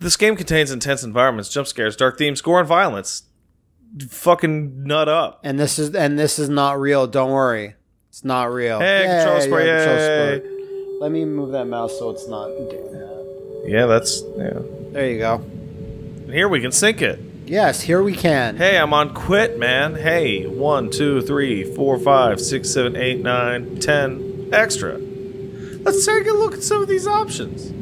This game contains intense environments, jump scares, dark themes, gore, and violence. Fucking nut up. And this is and this is not real. Don't worry, it's not real. Hey, control spray, control yay. spray. Let me move that mouse so it's not doing that. Yeah, that's yeah. There you go. And here we can sync it. Yes, here we can. Hey, I'm on quit, man. Hey, one, two, three, four, five, six, seven, eight, nine, ten extra. Let's take a look at some of these options.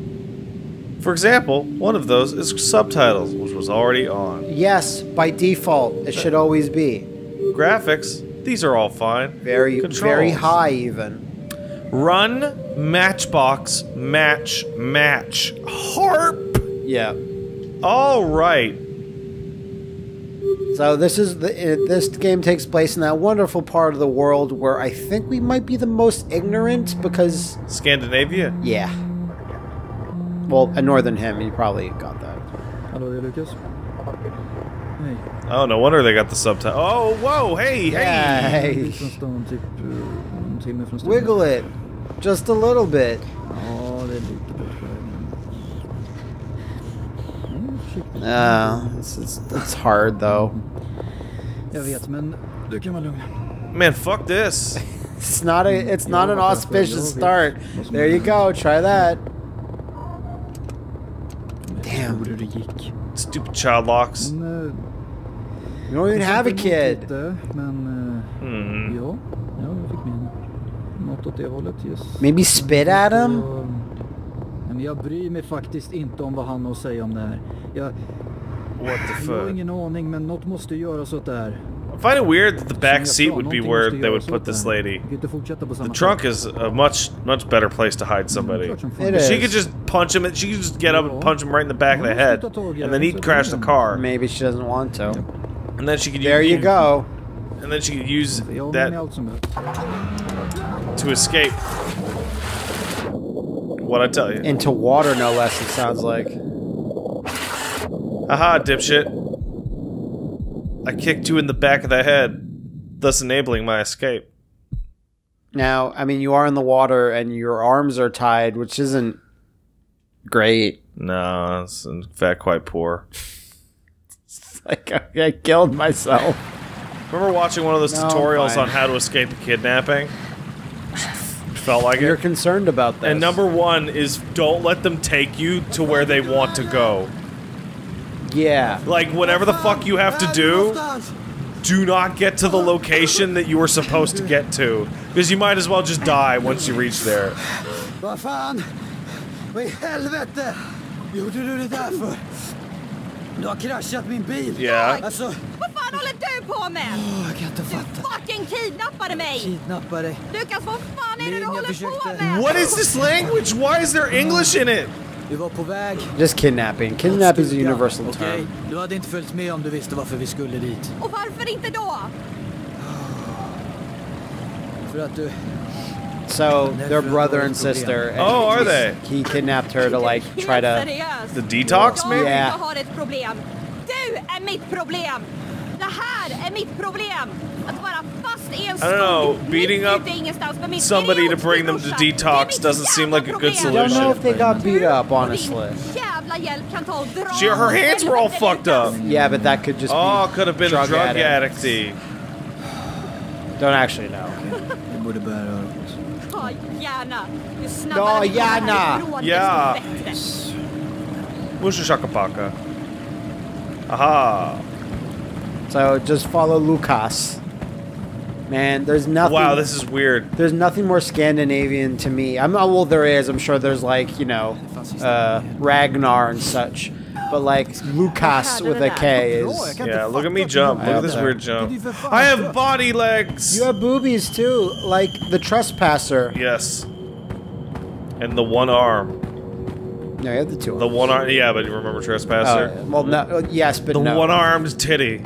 For example, one of those is subtitles, which was already on. Yes, by default, it should always be Graphics, these are all fine. very, Controls. very high even. Run, matchbox, match, match. Harp! Yeah. All right. So this is the uh, this game takes place in that wonderful part of the world where I think we might be the most ignorant because Scandinavia? yeah. Well, a northern Hymn, you probably got that. Hallå, det är Hej. Oh, no wonder they got the subtitle. Oh, whoa, hey, hey! Yeah, Vi hey. från stan typ en timme från stan. Wiggle it, just a little bit. Ah, ja, det är lite bättre. It's, it's, it's hard though. Jag vet, men du kan vara lugn. Man, fuck this. It's not a it's not an auspicious start. There you go. Try that. Damn. Hur det gick. Stupid child locks. Men, You don't even have a kid. Lite, men eh, Mm. ja, ja, jag fick med. Något åt det hållet, yes. Maybe spit at him. Men jag bryr mig faktiskt inte om vad han har att säga om det här. Jag, What the jag har fuck? ingen aning, men något måste göras åt det här. I find it weird that the back seat would be where they would put this lady. Vi kan inte fortsätta på samma The trunk is a much, much better place to hide somebody. Klart som fan. It If is. she could just punch him, she could just get up and punch him right in the back of the head, and then he'd crash the car, Maybe she doesn't want to. and then she could There use, you go. and then she could use Jag håller med that allt som behövs. to escape. What I tell you? Into water, no less. It sounds like. Haha, dipshit. I kicked you in the back of the head, thus enabling my escape. Now, I mean, you are in the water and your arms are tied, which isn't great. No, it's in fact quite poor. Like I killed myself. Remember watching one of those No, tutorials fine. on how to escape a kidnapping? Felt like it. You're it. concerned about that. And number one is don't let them take you to where they want to go. Yeah, Like whatever the fuck you have to do, do not get to the location that you were supposed to get to, because you might as well just die once you reach there. Vad fan? Vad i helvete gjorde du det där för? Du har kraschat min bil. Yeah. Alltså, Vad fan håller du på med? jag kan inte fatta. Fucking kidnappade mig! Kidnappa dig. Lukas, vad fan är det du jag håller på med? What is this language? Why is there English in it? Du var på väg. just kidnapping. Kidnapping is a universal okej? term. Du hade inte följt med om du visste varför vi skulle dit. Och varför inte då? För att du... So they're brother and sister. and Oh, are they? He kidnapped her to like try to. The detox, Jag maybe? Yeah. har ett problem. Du är mitt problem. Det här är mitt problem. Att vara fast i don't know, beating up ute i ingenstans med min somebody to bring them to idiotbrorsa. Det är detox doesn't seem like a good solution. I don't know if they got beat up, honestly. din jävla hjälp kan ta och dra She, her hands were all fucked up. Yeah, but that could just Oh, be could have been drug drug addict. addicty. Don't actually know. Det borde bära örat. Ja, gärna. Ju Ja, snabbare vi kommer gärna. härifrån, Ja. desto bättre. Musha shakapaka. Aha. So just follow Lukas. Man, there's nothing. Wow, this is weird. There's nothing more Scandinavian to me. I'm oh, well, there is. I'm sure there's like you know, uh, Ragnar and such, but like Lucas with a K is. Yeah, look at me jump. Look at this weird jump. I have body legs. You have boobies too, like the trespasser. Yes. And the one arm. No, you have the two. The one arm. Yeah, but you remember trespasser? well, no, uh, yes, but the no. one-armed titty.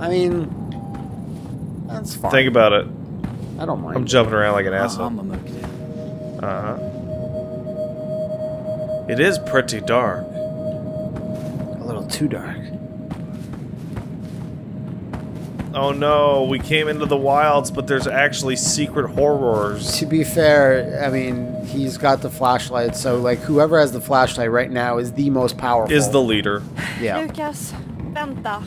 I mean, that's fine. Think about it. I don't mind. I'm jumping around like an Ja, asshole. han var mörk. Uh huh. It is pretty dark. a little too dark. Oh no, we came into the wilds, but there's actually secret horrors. To be fair, I mean, he's got the flashlight, so like whoever has the flashlight right now is the most powerful. Is the leader. yeah. Lukas, vänta.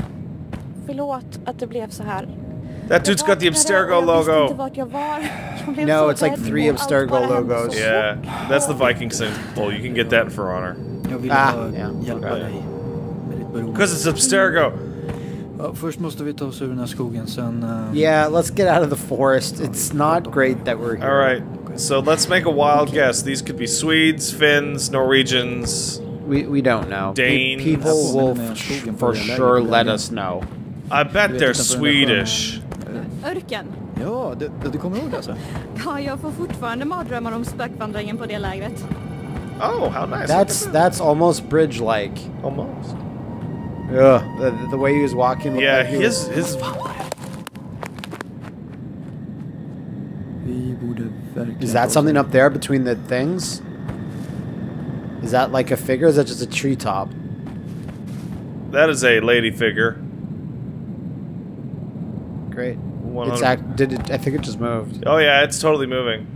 Förlåt att det blev så här. That dude's got the Abstergo logo. vart jag var. Jag blev No, it's like three och Abstergo logos. Yeah, that's the Viking symbol. You can get that For Honor. Ah, bara ja. hjälpa dig. Med ditt beroende. Because it's Abstergo. Ja, först måste vi ta oss ur den här skogen, sen... eh, Yeah, let's get out of the forest. It's not great that we're here. All right, so let's make a wild guess. These could be Swedes, Finns, Norwegians. We, we don't know. Pe- Danes. People will f- for sure let us know. I bet they're inte för den där Swedish. Örken. Ja, du, du kommer ihåg det alltså? Ja, jag får fortfarande mardrömmar om spökvandringen på det lägret. Oh, how nice. That's that's almost bridge-like. almost. Yeah, the, the way he was walking. Yeah, like his his Vi. Is that something up there between the things? Is that like a figure? Or is that just a treetop? that is a lady figure. Great. 100 It's act. Did it? I think it just moved. Oh yeah, it's totally moving.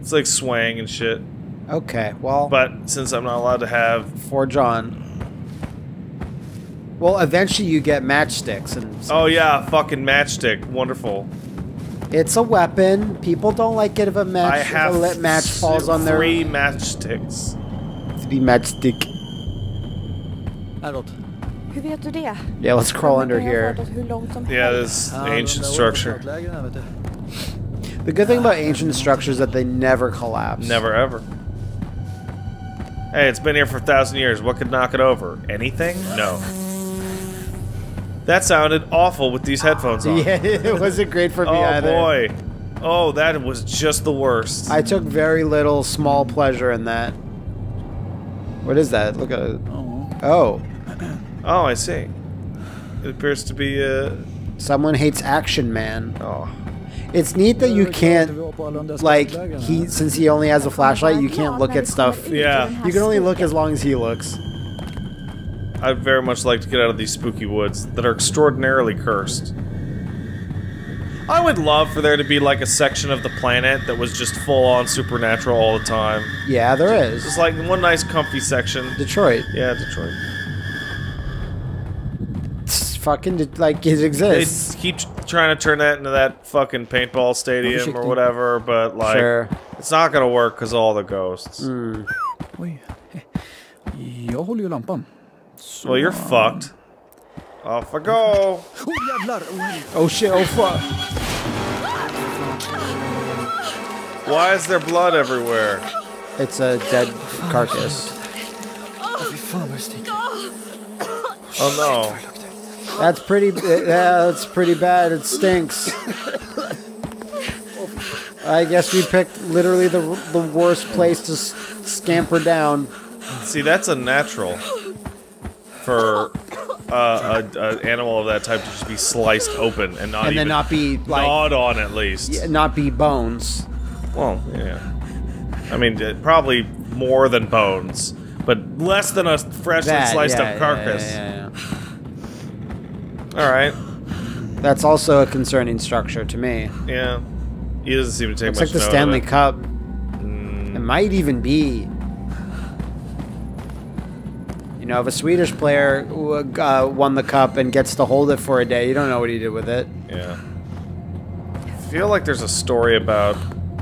It's like swaying and shit. Okay. Well, But since I'm not allowed to have, forge on. Well, eventually you get matchsticks, and oh yeah, fucking matchstick, wonderful. it's a weapon. People don't like it if a match I if have a lit match falls on their three matchsticks. to be matchstick. Häråt. Hur vet du det? Yeah, let's crawl under here. pratat hur långt som Yeah, this ancient structure. återflötlägren här, vet du. The good thing about ancient structures is that they never collapse. Never ever. Hey, it's been here for a thousand years. What could knock it over? Anything? No. That sounded awful with these headphones on. Yeah, it wasn't great for me oh either. boy. Oh, that was just the worst. I took very little small pleasure in that. What is that? Look at it. Oh, oh. Oh, I see. It appears to be uh someone hates Action Man. oh. It's neat that you Det är klart att vi can't var på alla de där like he since he only has a flashlight. You can't look at stuff. Yeah. You can only look as long as he looks. I'd very much like to get out of these spooky woods that are extraordinarily cursed. I would love for there to be like a section of the planet that was just full on supernatural all the time. Yeah, there is. Just like one nice comfy section. Detroit. Yeah, Detroit. It's fucking like it They exists. keep trying to turn that into that fucking paintball stadium or Försiktig. whatever, but like Sure. it's not gonna work because all the ghosts. Hmm. Oj. Jag håller ju lampan. Så... Well, you're fucked. Off I go. Oh jävlar! Oh, Oh shit! Oh fuck! Why is there blood everywhere? It's a dead carcass. fy fan vad det stinker. Oh no. That's pretty. Yeah, that's pretty bad. It stinks. I guess we picked literally the the worst place to s- scamper down. See, that's a natural for uh, a, a animal of that type to just be sliced open and not and even then not be like gnawed on at least. yeah, not be bones. Well, yeah. I mean, uh, probably more than bones, but less than a freshly That, sliced yeah, up yeah, carcass. yeah, yeah. All right. That's also a concerning structure to me. Yeah. He doesn't seem to take Looks much like the Stanley it. Cup. Mm, It might even be. You know, if a Swedish player uh, won the cup and gets to hold it for a day, you don't know what he did with it. yeah. I feel like there's a story about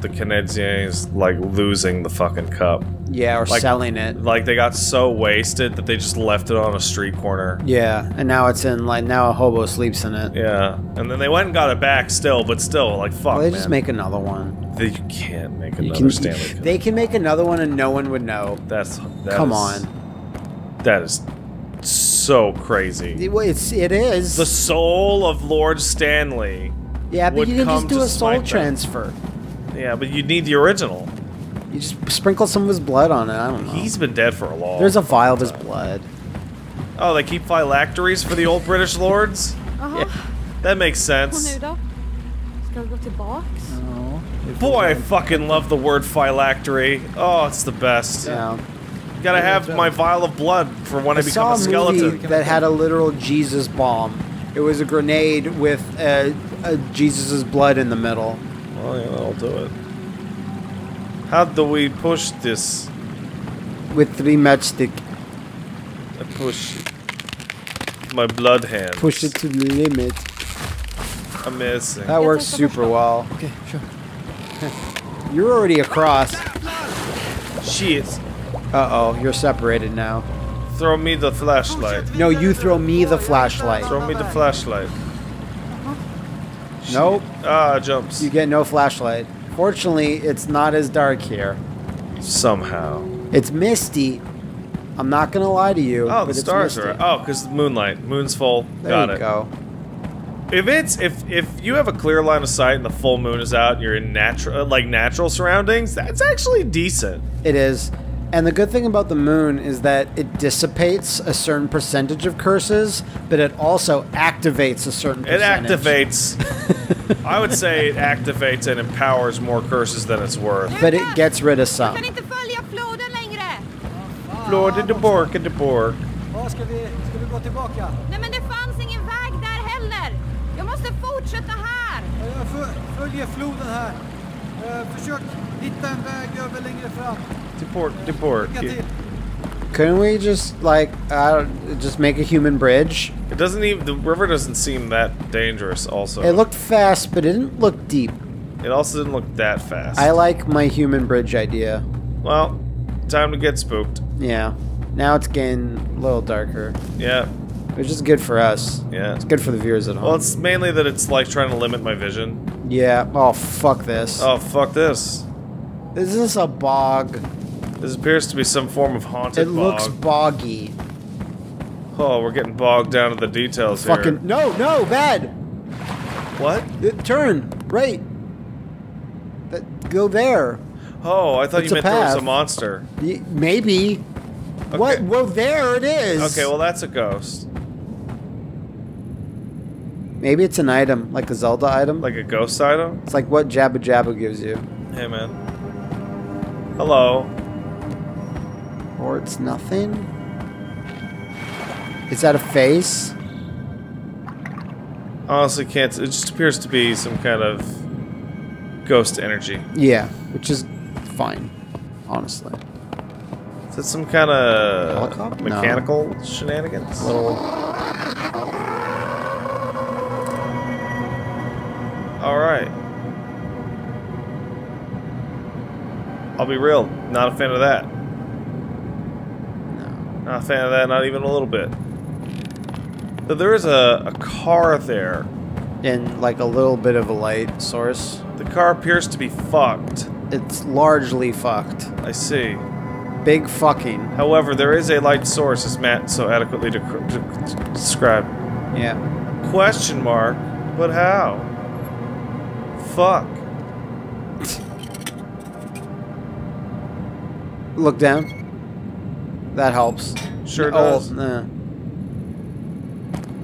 the Canadiens like losing the fucking cup. Yeah, or Like- selling it. Like they got so wasted that they just left it on a street corner. Yeah, and now it's in like now a hobo sleeps in it. Yeah, and then they went and got it back still, but still, like fuck, Well, they man. just make another one. They- you can't make You another can, Stanley Cup. they can make another one and no one would know. That's that Come is- on. that is so crazy. It, well, it's it is. The soul of Lord Stanley. yeah, but would you can come just do to a soul smite them. transfer. Yeah, but you'd need the original. You just sprinkle some of his blood on it. I don't know. He's been dead for a long. There's a vial of his blood. Oh, they keep phylacteries for the old British lords. Jaha, That makes sense. då? Ska du gå tillbaks? Ja, Boy, I fucking love the word phylactery. Oh, it's the best. Yeah. Gotta have my vial of blood for when I, I saw become a a skeleton. movie that had a literal Jesus bomb, It was a grenade with uh, uh, Jesus' blood in the middle. Well, yeah, I'll do it. How do we push this? With three matchstick. I push my blood hand. Push it to the limit. Amazing. That works super well. Okej, kör. You're already across. Shit. Uh oh, you're separated now. Throw me the flashlight. No, you throw me the flashlight. Throw me the flashlight. Nope, Ah, jumps. you get no flashlight. Fortunately, it's not as dark here. Somehow. It's misty. I'm not gonna lie to you. Oh, but the it's stars misty. are. Oh, because moonlight. Moon's full. There Got you it. go. If it's if if you have a clear line of sight and the full moon is out, and you're in natural like natural surroundings. That's actually decent. It is. And the good thing about the moon is that it dissipates a certain percentage of curses, but it also activates a certain It percentage. activates. I would say it activates and empowers more curses than it's worth. But it gets rid of Jag some. kan inte följa floden längre. Lord of the Bork and the Bork. Var ska vi, ska vi gå tillbaka? Nej men det fanns ingen väg där heller. Jag måste fortsätta här. Jag föl- följer floden här. Eh, Försök hitta en väg över längre fram. The Bork, the Bork. Lycka till. Couldn't we just like I don't, just make a human bridge? It doesn't even. The river doesn't seem that dangerous. Also, It looked fast, but it didn't look deep. It also didn't look that fast. I like my human bridge idea. well, time to get spooked. Yeah. Now it's getting a little darker, Yeah, which is good for us. yeah. It's good for the viewers at home. Well, it's mainly that it's like trying to limit my vision. yeah. Oh fuck this. Oh, fuck this. Is this a bog? This appears to be some form of haunted It bog. looks boggy. oh, we're getting bogged down to the details here. Fucking no, no, bad. What? Uh, Turn right. That, go there. Oh, I thought It's you a meant there was a monster. Y- Maybe. What? Okay. Well, there it is. Okay, well that's a ghost. maybe it's an item, like a Zelda item. Like a ghost item? it's like what Jabu-Jabu gives you, Hey man. Hello. Or it's nothing. Is that a face? Honestly can't it just appears to be some kind of ghost energy. Yeah, which is fine, honestly. Is that some kind of Helicopter? No. mechanical shenanigans? Little. Alright. I'll be real, not a fan of that. Ah, no. Not a fan of that, not even a little bit. But there is a, a car there. And like a little bit of a light source. The car appears to be fucked. It's largely fucked. I see. Big fucking. However, there is a light source, as Matt so adequately dec- de- described. Yeah. Question mark, but how? Fuck. Look down. That helps. Sure Oh, does. nah.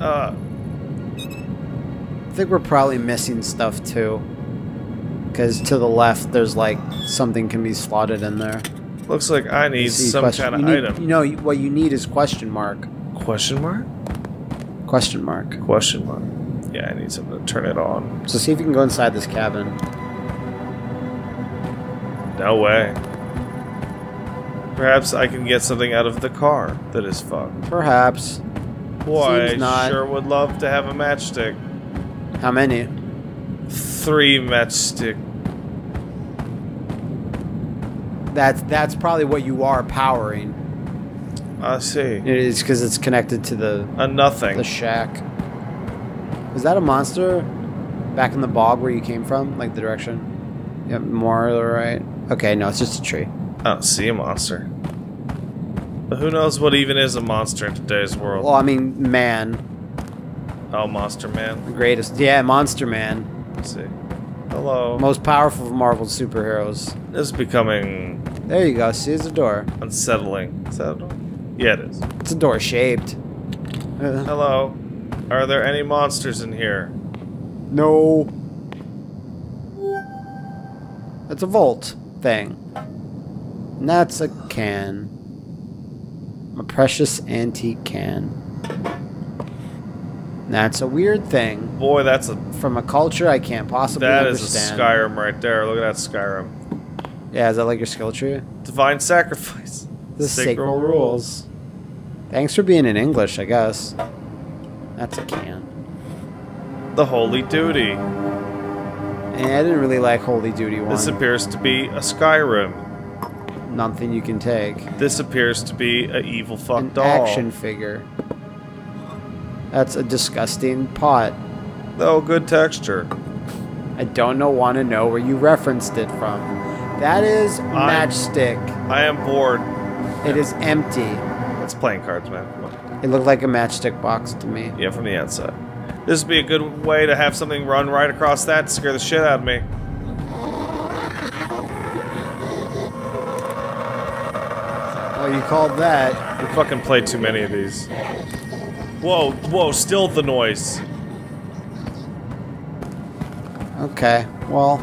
Uh, I think we're probably missing stuff too. Because to the left, there's like something can be slotted in there. looks like I need See, some question- kind of you need- item. You know, what you need is question mark. Question mark? Question mark. Question mark. Yeah, I need something to turn it on. So see if you can go inside this cabin. No way. Perhaps I can get something out of the car that is fucked. Perhaps. Boy, Seems not. I sure would love to have a matchstick. How many? Three matchstick. That's that's probably what you are powering. I see. It is because it's connected to the A nothing. the shack. Is that a monster? Back in the bog where you came from, like the direction. Yep, more to the right. Okay, no, it's just a tree. I don't see a monster. But who knows what even is a monster in today's world? Well, I mean, man, oh, Monster Man. the greatest. Yeah, Monster Man, Let's see. Hello. most powerful of Marvel superheroes. this is becoming There you go. See, it's a door. unsettling. Is that a door? Yeah, it is. It's a door shaped. Uh, Hello. Are there any monsters in here? no. That's a vault thing. And that's a can. A precious antique can. That's a weird thing Boy, that's a from a culture I can't possibly that is a. Skyrim right there. Look at that Skyrim. Yeah, is that like your skill tree? Divine sacrifice. The sacral rules. Thanks for being in English, I guess. That's a can. The holy duty. And I didn't really like Holy Duty one. This appears to be a Skyrim. Nothing you can take. This appears to be a evil fuck An doll. action figure. That's a disgusting pot. Oh, good texture. I don't know, want to know where you referenced it from. That is matchstick. I am bored. It is empty. It's playing cards, man. Come on. It looked like a matchstick box to me. Yeah, from the outside. This would be a good way to have something run right across that to scare the shit out of me. You called that? We fucking played too many of these. Whoa, whoa, still the noise. Okay. Well,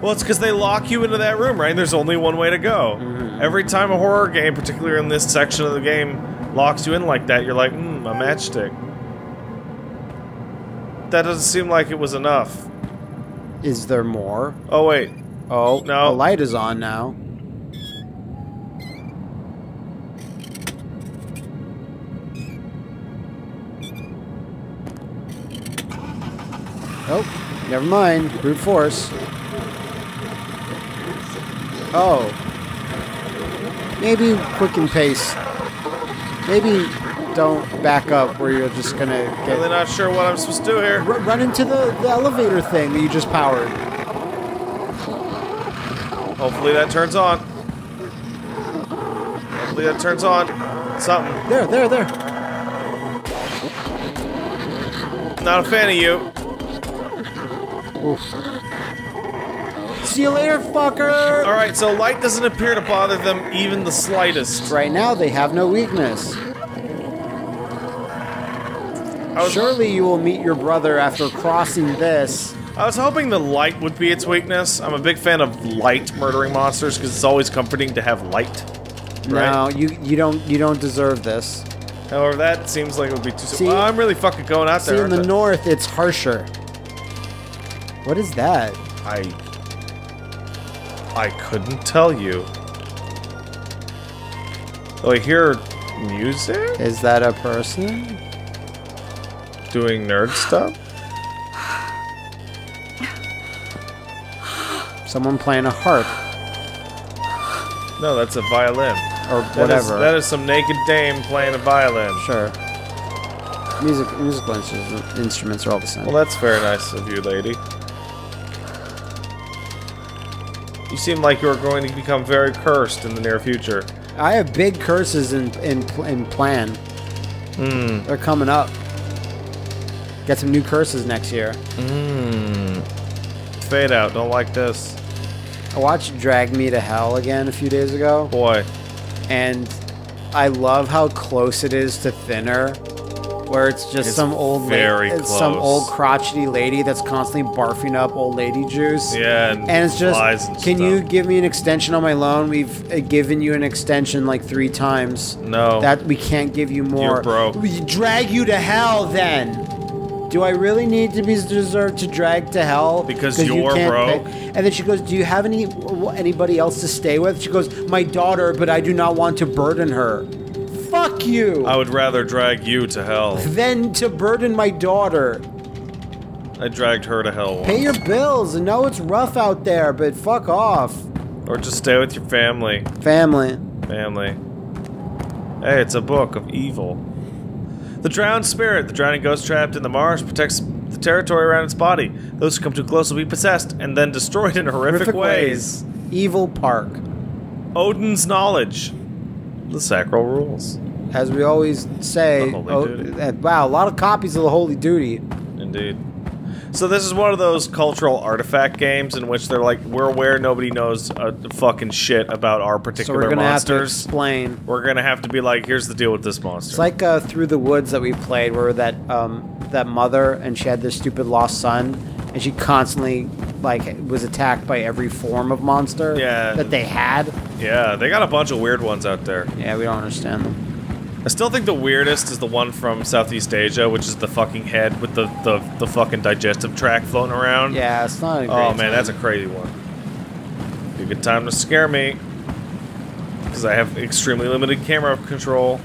Well, it's because they lock you into that room, right? And there's only one way to go. Every time a horror game, particularly in this section of the game, locks you in like that, you're like, hmm, a matchstick. That doesn't seem like it was enough. is there more? Oh, wait. Oh, No. The light is on now. Never mind. Brute force. Oh. Maybe quicken pace. Maybe don't back up where you're just gonna get. Really not sure what I'm supposed to do here. R- run into the, the elevator thing that you just powered. Hopefully that turns on. Hopefully that turns on. Something. There, there, there. Not a fan of you. See you later, fucker! Alright, so light doesn't appear to bother them even the slightest. Right now, they have no weakness. Was, Surely you will meet your brother after crossing this. I was hoping the light would be its weakness. I'm a big fan of light murdering monsters because it's always comforting to have light. Right. No, you you don't you don't deserve this. However, that seems like it would be too. See- well, I'm really fucking going out See, there. in the north, it's harsher. What is that? I? I couldn't tell you. Oh, I hear music Is that a person? doing nerd stuff. Someone playing a harp No, that's a violin. or That is- whatever. that is some naked dame playing a violin. sure. Music musical instruments are all the same. Well, that's very nice of you, lady. You seem like you're going to become very cursed in the near future. I have big curses in in in plan. Hmm. They're coming up. Get some new curses next year. Fade out. Don't like this. I watched Drag Me to Hell again a few days ago, Boy. and I love how close it is to Thinner, where it's just It's some old very lady, it's some old crotchety lady that's constantly barfing up old lady juice. Yeah, and, And it's just, and can stuff. you give me an extension on my loan? We've uh, given you an extension like three times. No. That we can't give you more. You're broke. We drag you to hell then. Do I really need to be deserved to drag to hell? Because you you're can't broke? pay- And then she goes, "Do you have any anybody else to stay with?" She goes, "My daughter, but I do not want to burden her." Fuck you. I would rather drag you to hell. Than to burden my daughter. I dragged her to hell Pay your bills. I know it's rough out there, but fuck off, Or just stay with your family. family. Family. Hey, it's a book of evil. The drowned spirit, the drowning ghost trapped in the marsh, protects the territory around its body. Those who come too close will be possessed and then destroyed in horrific, ways. Evil Park. Odin's knowledge. The sacral rules. As we always say, oh, wow, a lot of copies of the Holy Duty. Indeed. So this is one of those cultural artifact games in which they're like, we're aware nobody knows a fucking shit about our particular So we're gonna have to explain. we're gonna have to be like, here's the deal with this monster. It's like uh, Through the Woods that we played, where that um, that mother and she had this stupid lost son, and she constantly like was attacked by every form of monster Yeah. that they had. yeah, they got a bunch of weird ones out there. Yeah, we don't understand them. I still think the weirdest is the one from Southeast Asia, which is the fucking head with the, the, the fucking digestive tract floating around. Yeah, it's not a oh, great Oh man, time. that's a crazy one. Be a good time to scare me. Because I have extremely limited camera control.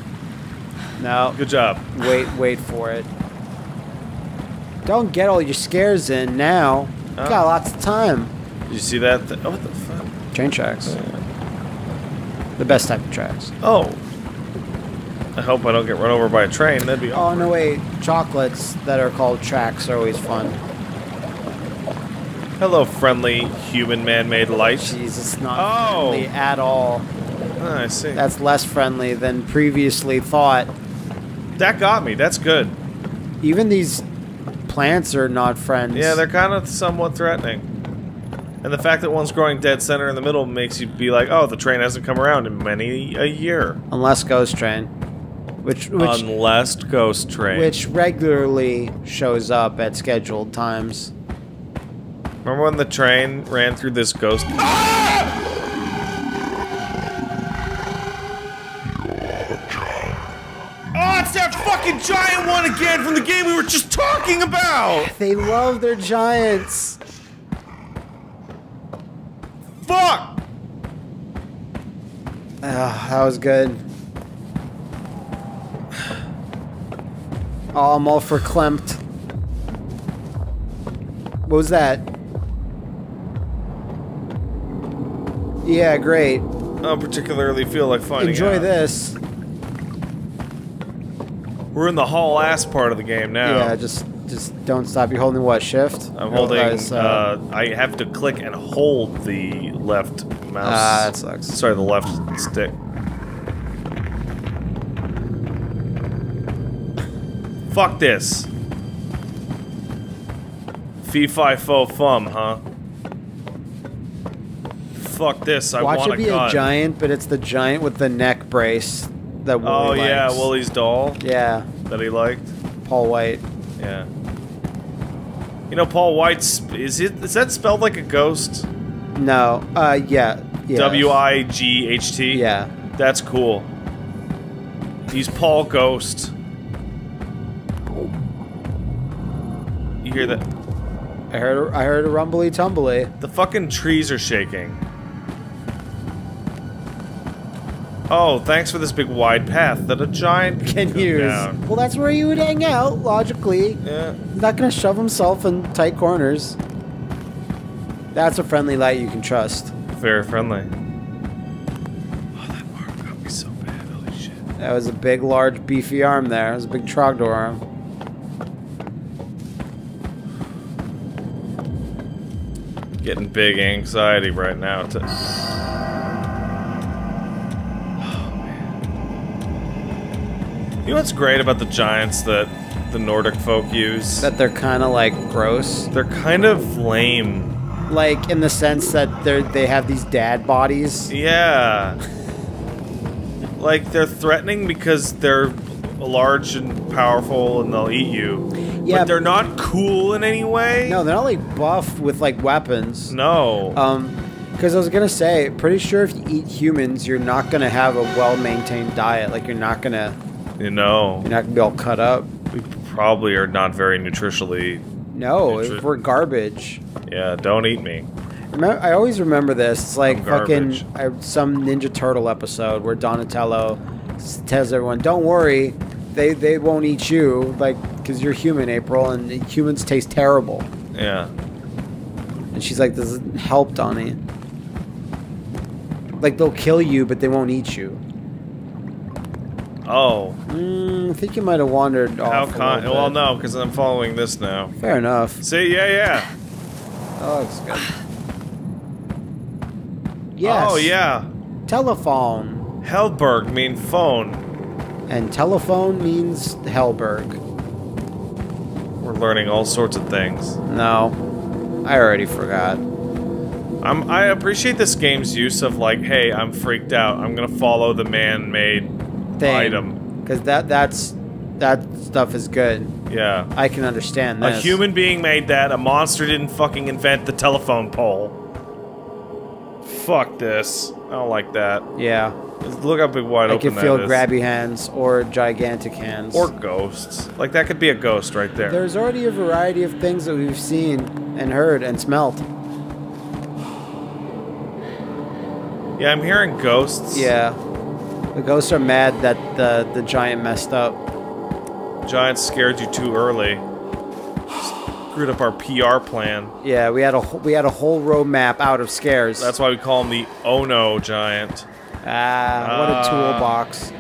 No, Good job. wait, wait for it. Don't get all your scares in now. You Oh. got lots of time. Did you see that? Th- oh, what the fuck? Train tracks. The best type of tracks. Oh. I hope I don't get run over by a train. That'd be Oh awkward. no, wait. Chocolates that are called tracks are always fun. Hello, friendly human man-made light. It's not Oh. friendly at all. Ah, I see. That's less friendly than previously thought. that got me. That's good. Even these plants are not friends. Yeah, they're kind of somewhat threatening. And the fact that one's growing dead center in the middle makes you be like, oh, the train hasn't come around in many a year. unless Ghost Train, which which Unless Ghost Train. which regularly shows up at scheduled times. Remember when the train ran through this ghost? Oh, it's that fucking giant one again from the game we were just talking about! They love their giants. Fuck! Ah, that was good. Oh, I'm all for Klempt. What was that? Yeah, great. I don't particularly feel like finding Enjoy out. this. We're in the haul ass part of the game now. Yeah, just just don't stop. You're holding what shift? I'm holding. press, Uh, I have to click and hold the left mouse. Ah, that sucks. Sorry, the left stick. Fuck this. Fee fi fo fum, huh? Fuck this. I Watch want it be gun. a giant, but it's the giant with the neck brace that Willie Oh yeah, likes. Willie's doll Yeah, that he liked. Paul Wight. Yeah. You know, Paul Wight's is it is that spelled like a ghost? No, uh, yeah, yeah. W I G H T. Yeah. That's cool. He's Paul Ghost. Hear that? I heard. I heard a rumbly tumbly. The fucking trees are shaking. Oh, thanks for this big wide path that a giant Can go use. down. Well, that's where you would hang out logically. Yeah. He's not gonna shove himself in tight corners. That's a friendly light you can trust. Very friendly. Oh, that arm got me so bad. Holy shit. That was a big, large, beefy arm there. It was a big Trogdor arm. Getting big anxiety right now. To... You know what's great about the giants that the Nordic folk use? That they're kind of like gross, They're kind of lame. like in the sense that they're they have these dad bodies. Yeah. Like they're threatening because they're large and powerful and they'll eat you. Yeah, But they're not cool in any way. No, they're not like buff with like weapons. No. Um, because I was gonna say, pretty sure if you eat humans, you're not gonna have a well-maintained diet. Like you're not gonna, you know. you're not gonna be all cut up. We probably are not very nutritionally. No, Nutri- if we're garbage. Yeah, don't eat me. Remember, I always remember this. It's like fucking. I, some Ninja Turtle episode where Donatello tells everyone, "Don't worry, they they won't eat you, like because you're human, April, and humans taste terrible." Yeah. And she's like, "This help, Donnie. Like they'll kill you, but they won't eat you." Oh, Mm, I think you might have wandered off. how a con? Well, no, because I'm following this now. Fair enough. See, yeah, yeah. That looks good. Yes. Oh, yeah. Telephone. Hellberg mean phone. And telephone means Hellberg. We're learning all sorts of things. No. I already forgot. I'm, I appreciate this game's use of like, hey, I'm freaked out. I'm gonna follow the man-made Thing. item. Because that that's that stuff is good. Yeah. I can understand that. A human being made that. A monster didn't fucking invent the telephone pole. Fuck this. I don't like that. Yeah. Look how big wide I open can feel is. grabby hands or gigantic hands. Or ghosts. Like that could be a ghost right there. There's already a variety of things that we've seen and heard and smelt. yeah, I'm hearing ghosts. Yeah. The ghosts are mad that the, the giant messed up. Giants scared you too early. Screwed up our PR plan. Yeah, we had a wh- we had a whole roadmap out of scares. That's why we call him the oh Ono Giant. Ah, what a Ah. toolbox.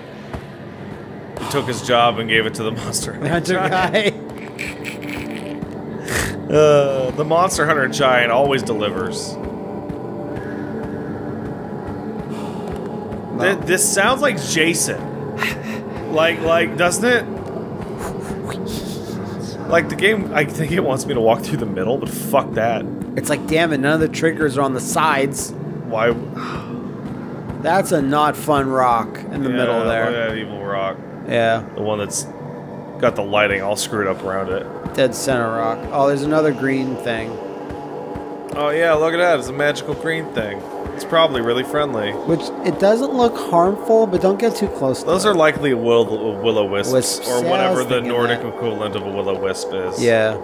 He took his job and gave it to the Monster Hunter guy. Uh, the Monster Hunter Giant always delivers. Th- this sounds like Jason. like, like, doesn't it? Like the game, I think it wants me to walk through the middle, but fuck that. It's like, damn it, none of the triggers are on the sides. Why? That's a not fun rock in the Yeah, middle look there. at that evil rock. Yeah, The one that's got the lighting all screwed up around it. dead center rock. Oh, there's another green thing, Oh yeah, look at that. It's a magical green thing. It's probably really friendly. which it doesn't look harmful, but don't get too close. To Those it. are likely will will o wisps Wisps, or yeah, whatever the Nordic that. equivalent of a will o wisp is. yeah,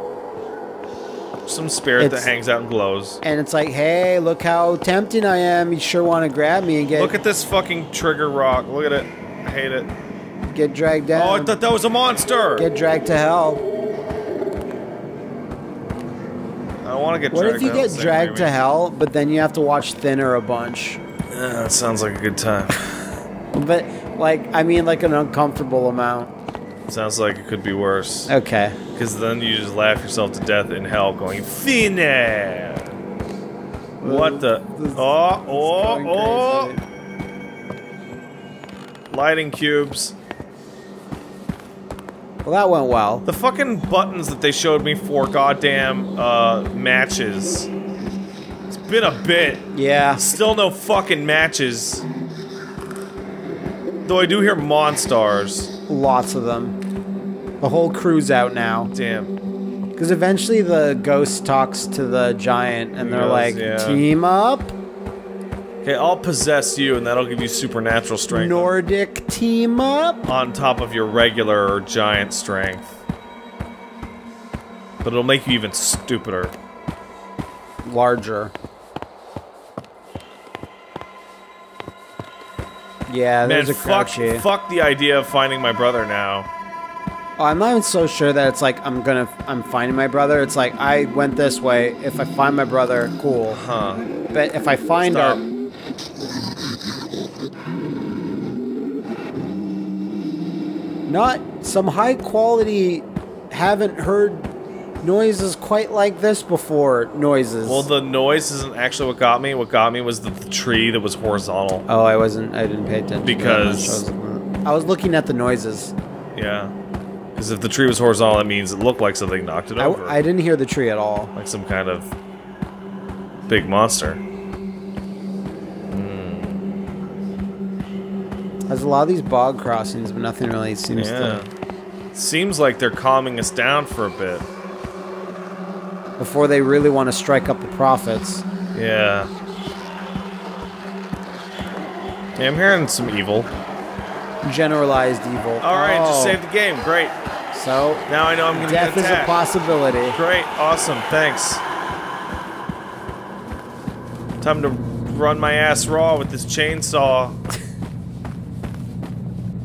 Some spirit It's- that hangs out and glows. and it's like, hey, look how tempting I am. You sure want to grab me and get Look at this fucking trigger rock. Look at it. I hate it. get dragged down. Oh, I thought that was a monster. get dragged to hell. I don't want to get What dragged. if you down get same dragged way to hell, but then you have to watch Thinner a bunch? Yeah, that sounds like a good time. But like, I mean, like an uncomfortable amount. Sounds like it could be worse. Okay. Because then you just laugh yourself to death in hell, going Fine. What the? This- Oh, oh, oh! crazy. Lighting cubes. Well, that went well. The fucking buttons that they showed me for goddamn uh, matches. It's been a bit. Yeah. Still no fucking matches. Though I do hear Monstars. Lots of them. The whole crew's out now. Damn. Because eventually the ghost talks to the giant and He they're does, like, yeah. team up? Okay, I'll possess you, and that'll give you supernatural strength. Nordic team up? on top of your regular or giant strength. But it'll make you even stupider. Larger. Yeah, Man, there's a fuck, crouchy. fuck the idea of finding my brother now. I'm not even so sure that it's like I'm gonna I'm finding my brother. It's like I went this way. If I find my brother, cool. Huh. But if I find Stop. our not some high quality, haven't heard noises quite like this before. Noises. Well, the noise isn't actually what got me. What got me was the, the tree that was horizontal. oh, I wasn't. I didn't pay attention. Because- I was, I was looking at the noises. Yeah. Because if the tree was horizontal, that means it looked like something knocked it I, over. I didn't hear the tree at all. like some kind of big monster. Hmm. There's a lot of these bog crossings, but nothing really seems Yeah. to. Seems like they're calming us down for a bit. Before they really want to strike up the prophets. Yeah. Yeah, I'm hearing some evil. Generalized evil. All right, just Oh, save the game. Great. So Now I know I'm gonna death get is a possibility. Great, awesome, thanks. Time to run my ass raw with this chainsaw.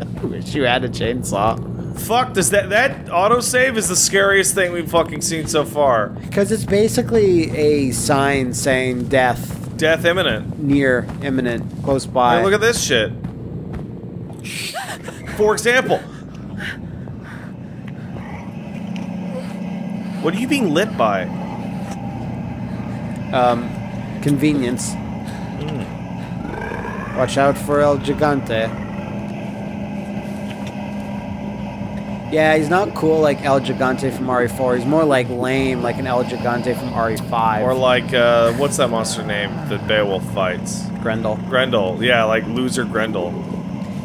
I Wish you had a chainsaw. Fuck, does that that autosave is the scariest thing we've fucking seen so far. Because it's basically a sign saying death Death imminent. near, imminent, close by. Hey, look at this shit. For example. What are you being lit by? um, convenience. Hmm. Watch out for El Gigante. Yeah, he's not cool like El Gigante from RE4. He's more like lame, like an El Gigante from RE5. Or like, uh, what's that monster name that Beowulf fights? Grendel. Grendel. Yeah, like loser Grendel.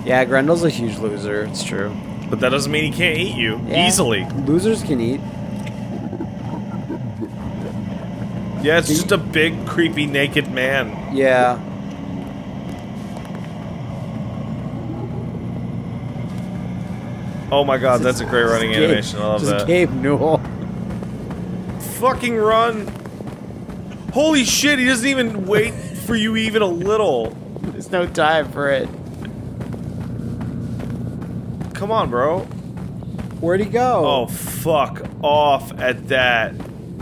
Yeah, Grendel's a huge loser. It's true. But that doesn't mean he can't eat you Yeah. easily. Losers can eat. Yeah, it's just a big, creepy, naked man. Yeah. Oh my god, that's a great running Gabe- animation. I love just that. Gabe Newell. Fucking run! Holy shit, he doesn't even wait for you even a little. There's no time for it. Come on, bro. Where'd he go? Oh, fuck off at that.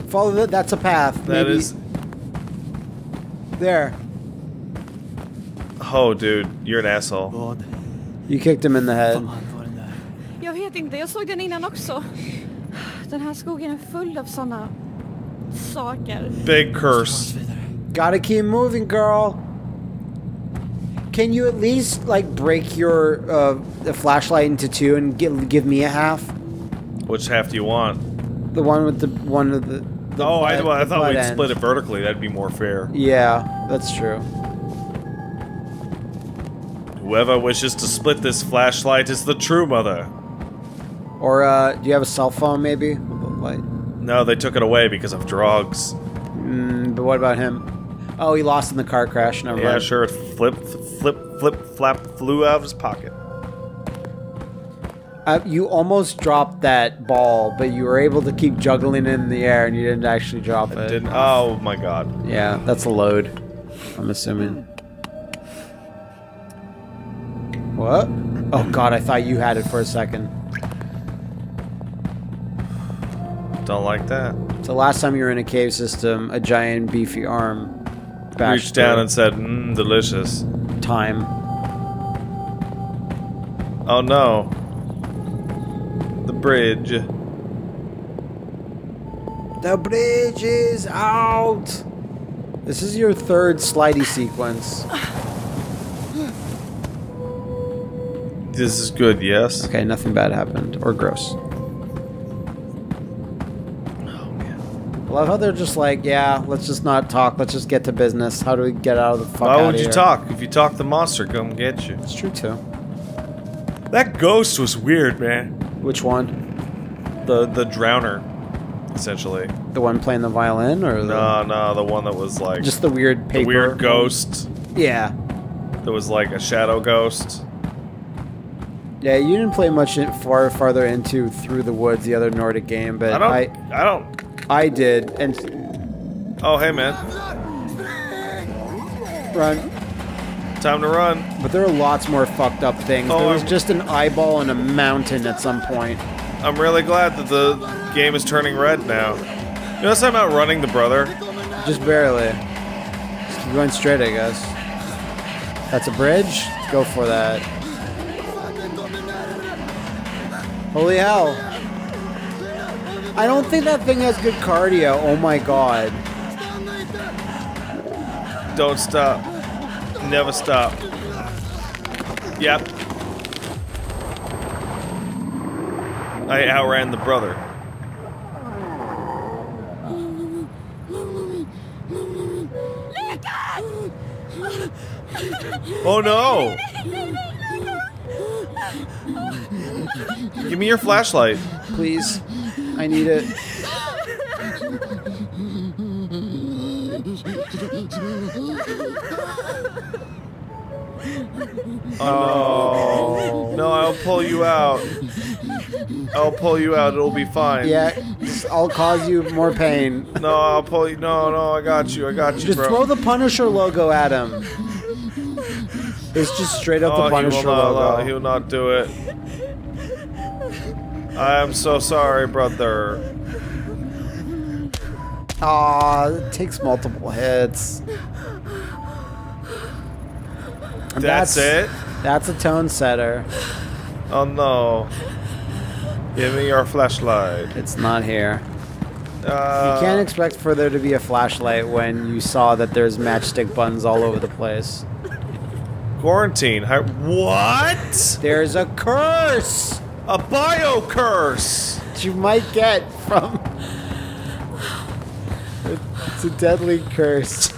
Follow that. That's a path. That Maybe is. there. Oh, dude, you're an asshole. Vad You kicked him in the head. fan var den där? Jag vet inte, jag såg den innan också. Den här skogen är full av såna saker. Big Ta curse. oss vidare. Gotta keep moving, girl. Can you at least like break your uh, the flashlight into two and give give me a half? Which half do you want? The one with the one of the. Oh, I, well, I thought we'd end. split it vertically. That'd be more fair. Yeah, that's true. Whoever wishes to split this flashlight is the true mother. Or uh, do you have a cell phone maybe? Like, No, they took it away because of drugs. mm, but what about him? Oh, he lost in the car crash. Never Yeah, mind. sure. It flipped, flip, flip, flap, flew out of his pocket. Uh, you almost dropped that ball, but you were able to keep juggling it in the air, and you didn't actually drop it. Didn't. Oh my god. Yeah, that's a load. I'm assuming. What? Oh god, I thought you had it for a second. Don't like that. So last time you were in a cave system, a giant beefy arm Reached down and said, mmm, delicious. time. Oh no. Bridge. The bridge is out. This is your third slidey sequence. This is good, yes? Okay, nothing bad happened or gross. Oh man. I love how they're just like, yeah, let's just not talk. Let's just get to business. How do we get out of the fuck Why would you here? talk? If you talk, the monster come get you. It's true too. That ghost was weird, man. Which one? The the drowner, essentially. The one playing the violin, or the, No, no, the one that was like just the weird the paper? weird ghost. Yeah, That was like a shadow ghost. yeah. You didn't play much in, far farther into through the woods, the other Nordic game, but I don't. I I, don't. I did and Oh, hey, man. run. Time to run. But there are lots more fucked up things. Oh, there was I'm- just an eyeball in a mountain at some point. I'm really glad that the game is turning red now. You know, I'm out running the brother. Just barely. Just keep going straight, I guess. That's a bridge. Go for that. Holy hell. I don't think that thing has good cardio. Oh my god. Don't stop. Never stop. Yep. I outran the brother. Oh no! Give me your flashlight. Please. I need it. Oh no. I'll pull you out. I'll pull you out. It'll be fine. Yeah, just- I'll cause you more pain. No, I'll pull you. No, no, I got you. I got you, Just bro. throw the Punisher logo at him. It's just straight up oh, the Punisher he will not, logo. He will not do it. I am so sorry, brother. Aw, it takes multiple hits. And That's, it. That's a tone setter. Oh no. Give me your flashlight. It's not here. Uh, You can't expect for there to be a flashlight when you saw that there's matchstick buttons all over the place. quarantine. What? There's a curse A bio curse. that you might get from. It's a deadly curse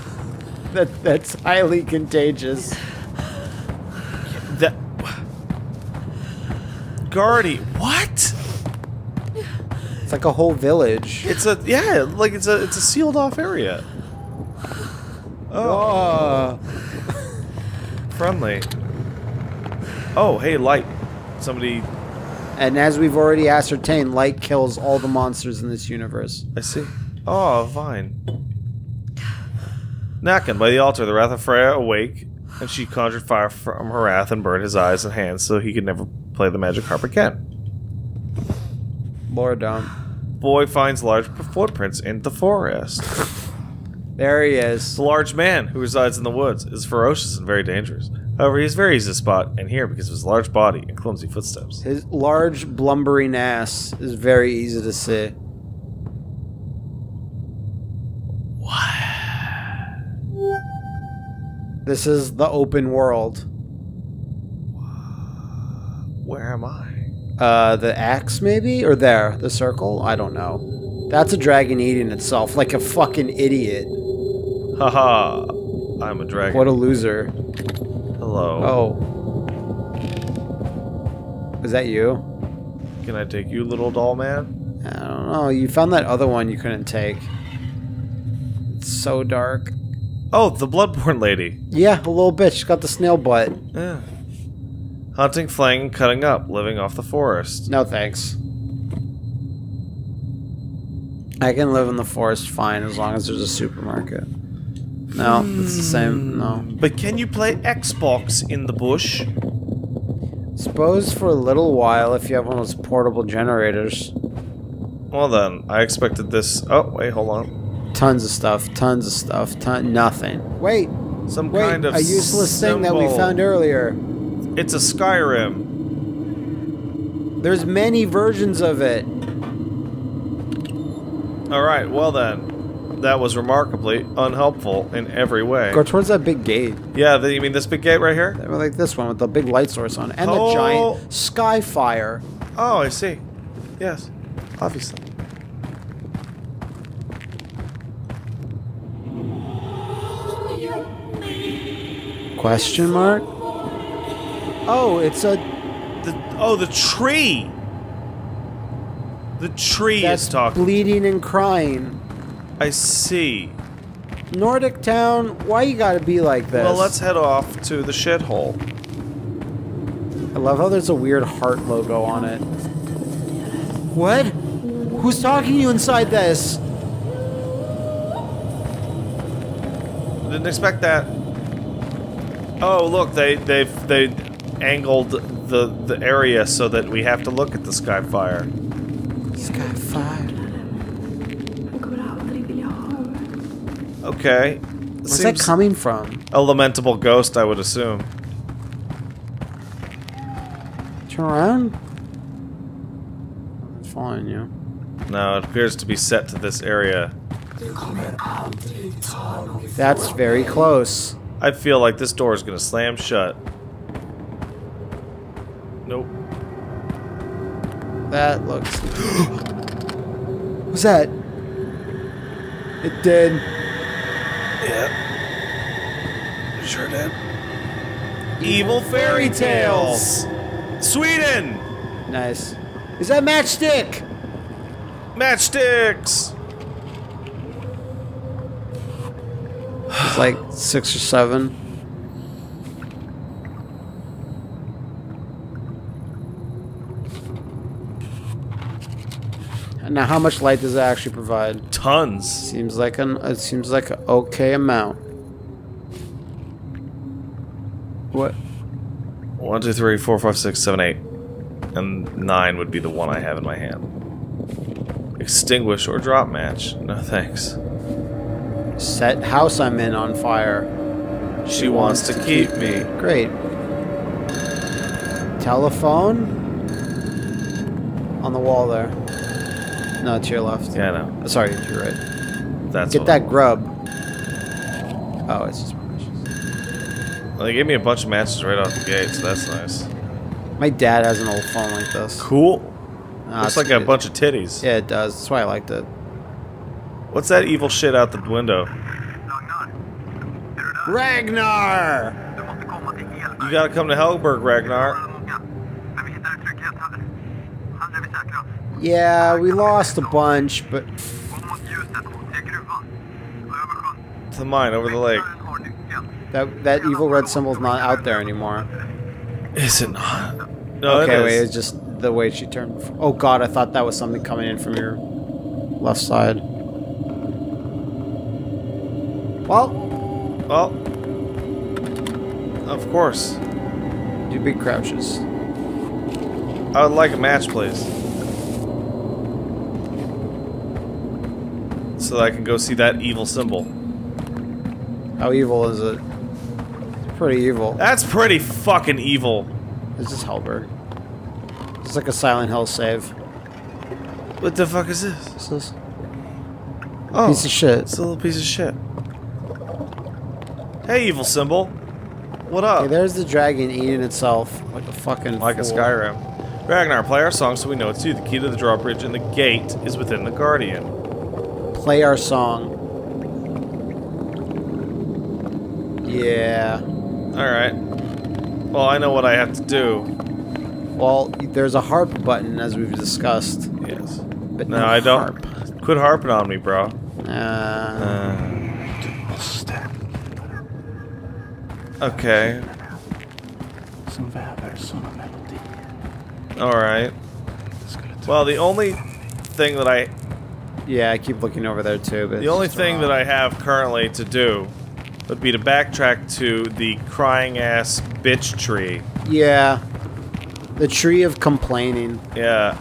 that that's highly contagious. That. Guardy, what? It's like a whole village. It's a yeah, like it's a it's a sealed off area. Oh, Oh. friendly. Oh, hey, light. Somebody. And as we've already ascertained, light kills all the monsters in this universe. I see. Oh, fine. Nakan, by the altar, the wrath of Freya awake, and she conjured fire from her wrath and burned his eyes and hands so he could never play the magic harp again. Lordom. Boy finds large footprints in the forest. There he is. The large man who resides in the woods is ferocious and very dangerous. However, he is very easy to spot and hear because of his large body and clumsy footsteps. His large, blumbering ass is very easy to see. What? This is the open world. Where am I? Uh, the axe, maybe? Or there, the circle? I don't know. That's a dragon eating itself like a fucking idiot. Haha. I'm a dragon. What a loser. Hello. Oh. Is that you? Can I take you, little doll man? I don't know. You found that other one you couldn't take. It's so dark. Oh, the Bloodborne lady. Yeah, a little bitch. She's got the snail butt. Yeah. Hunting, flaying, and cutting up, living off the forest. No thanks. I can live in the forest fine as long as there's a supermarket. No, it's the same. No. Hmm. But can you play Xbox in the bush? Suppose for a little while if you have one of those portable generators. Well then, I expected this. Oh, wait, hold on. Tons of stuff, tons of stuff, ton nothing. Wait, Some wait, kind of a useless thing that we found earlier. It's a Skyrim. There's many versions of it. Alright, well then. That was remarkably unhelpful in every way. Go towards that big gate. Yeah, the, you mean this big gate right here? Like this one with the big light source on it. And Oh. the giant sky fire. Oh, I see. Yes, obviously. Question mark? Oh, it's a The, oh, the tree! The tree is talking. bleeding and crying. I see. Nordic town, why you gotta be like this? Well, let's head off to the shithole. I love how there's a weird heart logo on it. What? Who's talking to you inside this? Didn't expect that. Oh, look, they they've they angled the the area so that we have to look at the sky fire. Sky fire. Okay. Where's that coming from? a lamentable ghost, I would assume. Turn around. I'm following you. No, it appears to be set to this area. That's very close. I feel like this door is gonna slam shut. Nope. That looks. What's that? It did. Yeah. Sure did. Evil fairy tales. Sweden. Nice. Is that matchstick? Matchsticks. It's like six or seven. Now, how much light does it actually provide? Tons. Seems like an. It seems like an okay amount. What? One, two, three, four, five, six, seven, eight. And nine would be the one I have in my hand. Extinguish or drop match. No thanks. Set house I'm in on fire. She wants to keep me. Great. Telephone? On the wall there. No, to your left. Yeah, I know. Sorry, to your right. That's Get what- that grub. Oh, it's just precious. Well, they gave me a bunch of matches right off the gate, so that's nice. My dad has an old phone like this. Cool. Ah, Looks it's like a bunch of titties. Yeah, it does. That's why I liked it. What's that evil shit out the window? Ragnar! You gotta come to Helgberg, Ragnar. Yeah, we lost a bunch, but To the mine over the lake. that that evil red symbol's not out there anymore. Is it not? No, okay, it wait, it's just the way she turned. before- Oh god, I thought that was something coming in from your left side. Well, Well, of course. do big crouches. I would like a match, please. So that I can go see that evil symbol. How evil is it? It's Pretty evil. That's pretty fucking evil. This is Hellberg. It's like a Silent Hill save. What the fuck is this? This is Oh, piece of shit. it's a little piece of shit. Hey, evil symbol. What up? Okay, there's the dragon eating itself like a fucking like a. Skyrim. Ragnar, play our song so we know it's you. The key to the drawbridge and the gate is within the Guardian. Play our song. Yeah. Alright. Well, I know what I have to do. Well, there's a harp button as we've discussed, Yes. but No, I don't. Harp. Quit harping on me, bro. Uh, Uh, okay. Alright. Well, the only thing that I yeah, I keep looking over there too. But the only thing that I have currently to do would be to backtrack to the crying ass bitch tree. yeah, the tree of complaining. Yeah.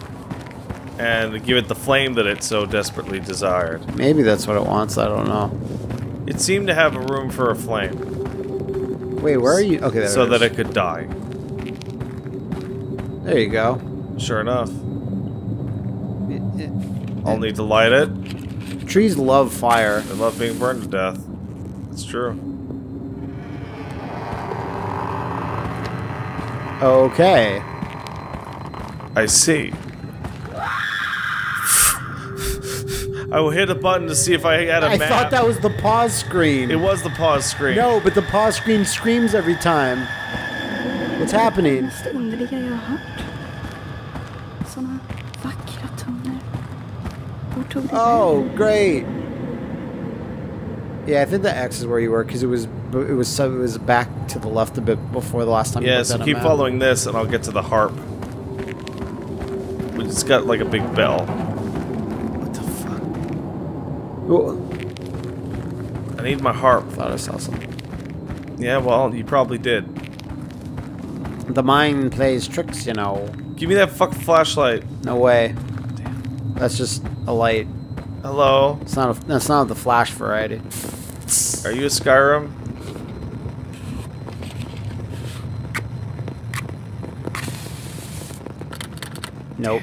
And give it the flame that it so desperately desired. Maybe that's what it wants. I don't know. It seemed to have a room for a flame Wait, where are you? Okay, there so it that it could die. There you go. Sure enough. It- it- I'll need to light it. trees love fire. They love being burned to death. It's true. Okay. I see. I will hit a button to see if I had a I map. I thought that was the pause screen. It was the pause screen. No, but the pause screen screams every time. What's happening? Vart Oh, vägen? great. Yeah, I think the X is where you were because it was it was so it was back to the left a bit before the last time. Yeah, looked so at keep following this and I'll get to the harp. It's got like a big bell. What the fuck? Well, I need my harp. thought I saw something. Yeah, well, you probably did. The mind plays tricks, you know. Give me that fucking flashlight. No way. That's just a light. Hello? It's not. A, that's not the flash variety. Are you a Skyrim? Nope.